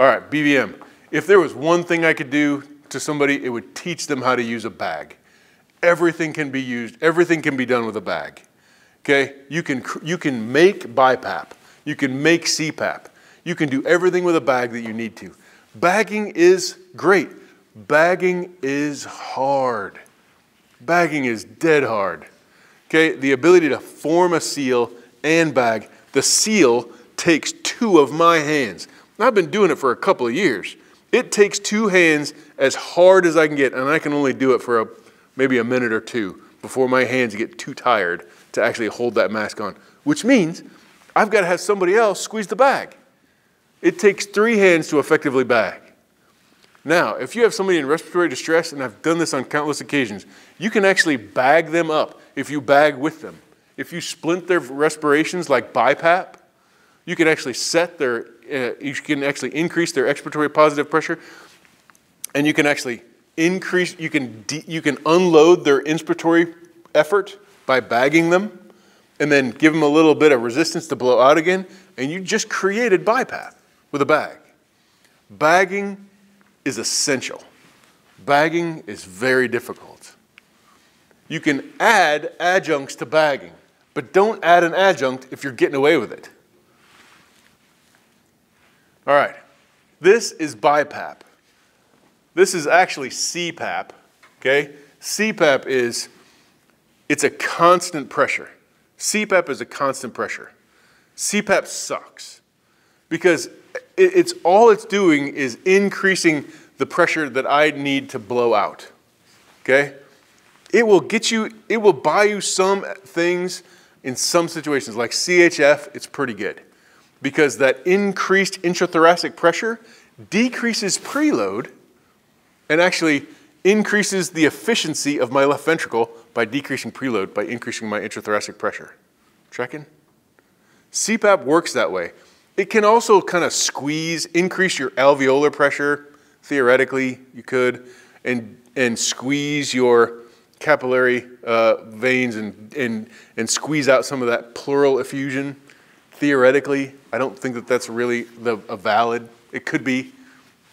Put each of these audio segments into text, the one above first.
All right, BVM. If there was one thing I could do to somebody, it would teach them how to use a bag. Everything can be used, everything can be done with a bag. Okay? You can, you can make BiPAP, you can make CPAP, you can do everything with a bag that you need to. Bagging is great. Bagging is hard. Bagging is dead hard. Okay, the ability to form a seal and bag. The seal takes two of my hands. I've been doing it for a couple of years. It takes two hands as hard as I can get, and I can only do it for a, maybe a minute or two before my hands get too tired to actually hold that mask on, which means I've got to have somebody else squeeze the bag. It takes three hands to effectively bag. Now, if you have somebody in respiratory distress, and I've done this on countless occasions, you can actually bag them up if you bag with them. If you splint their respirations like BiPAP, you can actually set their, uh, you can actually increase their expiratory positive pressure, and you can actually increase, you can, you can unload their inspiratory effort by bagging them, and then give them a little bit of resistance to blow out again, and you just created BiPAP with a bag. Bagging is essential. Bagging is very difficult. You can add adjuncts to bagging, but don't add an adjunct if you're getting away with it. All right, this is BiPAP. This is actually CPAP, okay? CPAP is, it's a constant pressure. CPAP is a constant pressure. CPAP sucks because it's all it's doing is increasing the pressure that I need to blow out. Okay? It will get you, it will buy you some things in some situations. Like CHF, it's pretty good because that increased intrathoracic pressure decreases preload and actually increases the efficiency of my left ventricle by decreasing preload by increasing my intrathoracic pressure. Checking? CPAP works that way. It can also kind of squeeze, increase your alveolar pressure. Theoretically, you could, and, and squeeze your capillary uh, veins and, and, and squeeze out some of that pleural effusion. Theoretically, I don't think that that's really the, a valid. It could be.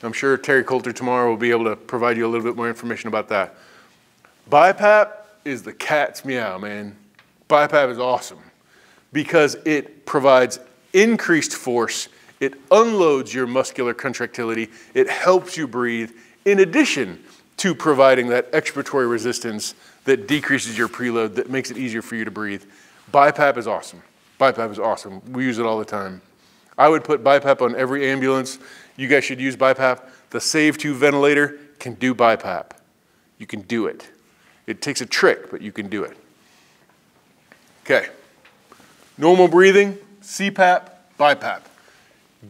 I'm sure Terry Coulter tomorrow will be able to provide you a little bit more information about that. BiPAP is the cat's meow, man. BiPAP is awesome because it provides increased force, it unloads your muscular contractility, it helps you breathe, in addition to providing that expiratory resistance that decreases your preload, that makes it easier for you to breathe. BiPAP is awesome. BiPAP is awesome. We use it all the time. I would put BiPAP on every ambulance. You guys should use BiPAP. The Save 2 ventilator can do BiPAP. You can do it. It takes a trick, but you can do it. Okay. Normal breathing, CPAP, BiPAP.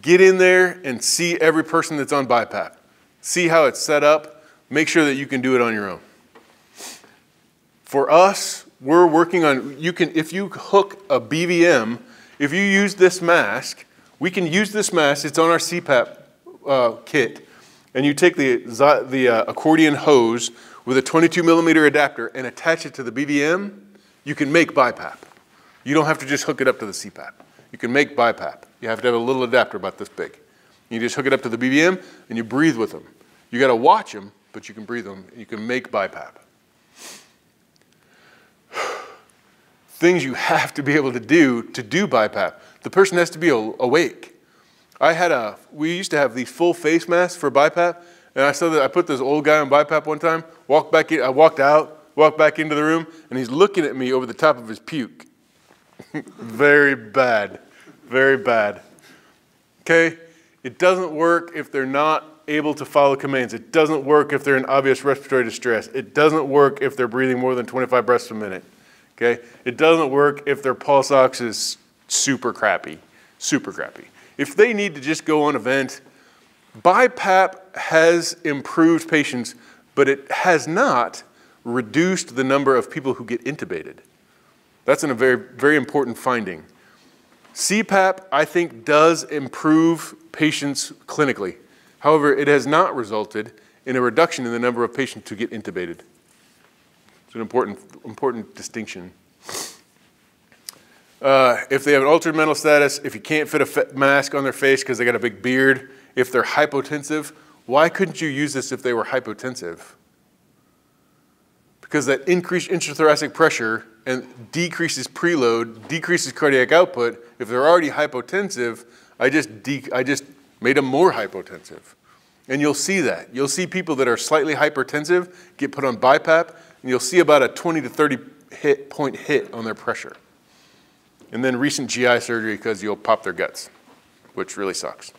Get in there and see every person that's on BiPAP. See how it's set up. Make sure that you can do it on your own. For us, we're working on, you can, if you hook a BVM, if you use this mask, we can use this mask, it's on our CPAP uh, kit, and you take the, the uh, accordion hose with a 22 millimeter adapter and attach it to the BVM, you can make BiPAP. You don't have to just hook it up to the CPAP. You can make BiPAP. You have to have a little adapter about this big. You just hook it up to the BVM and you breathe with them. You got to watch them, but you can breathe them. You can make BiPAP. Things you have to be able to do to do BiPAP. The person has to be awake. I had a, we used to have these full face masks for BiPAP, and I saw that I put this old guy on BiPAP one time, walked back in, I walked out, walked back into the room, and he's looking at me over the top of his puke. very bad. Very bad. Okay? It doesn't work if they're not able to follow commands. It doesn't work if they're in obvious respiratory distress. It doesn't work if they're breathing more than 25 breaths a minute. Okay? It doesn't work if their pulse ox is super crappy. Super crappy. If they need to just go on a vent, BiPAP has improved patients, but it has not reduced the number of people who get intubated. That's a very, very important finding. CPAP, I think, does improve patients clinically. However, it has not resulted in a reduction in the number of patients who get intubated. It's an important, important distinction. Uh, if they have an altered mental status, if you can't fit a mask on their face because they got a big beard, if they're hypotensive. Why couldn't you use this if they were hypotensive? Because that increased intrathoracic pressure and decreases preload, decreases cardiac output. If they're already hypotensive, I just, I just made them more hypotensive. And you'll see that. You'll see people that are slightly hypertensive get put on BiPAP, and you'll see about a 20 to 30 hit, point hit on their pressure. And then recent GI surgery because you'll pop their guts, which really sucks.